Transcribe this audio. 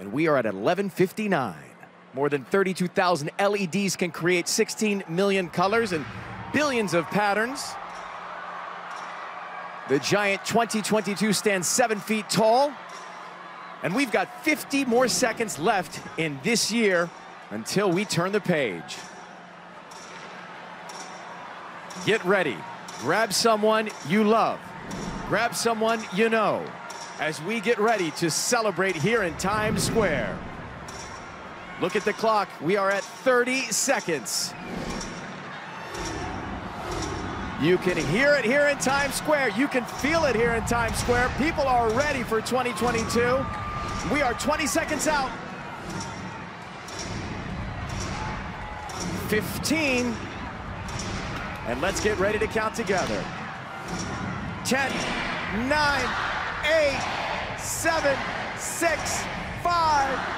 And we are at 1159. More than 32,000 LEDs can create 16 million colors and billions of patterns. The giant 2022 stands seven feet tall. And we've got 50 more seconds left in this year until we turn the page. Get ready. Grab someone you love. Grab someone you know as we get ready to celebrate here in Times Square. Look at the clock. We are at 30 seconds. You can hear it here in Times Square. You can feel it here in Times Square. People are ready for 2022. We are 20 seconds out. 15. And let's get ready to count together. 10, 9, 8, 7, 6, 5,